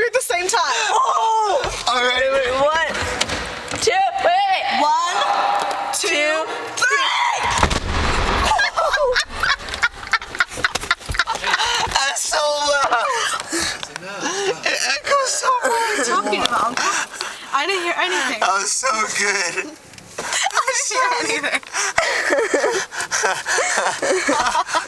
through at the same time. Oh! All right. Wait, wait, one, two, wait, wait. One, two, three. That's so loud. It echoes so much. talking about, Uncle? I didn't hear anything. That was so good. I didn't hear anything.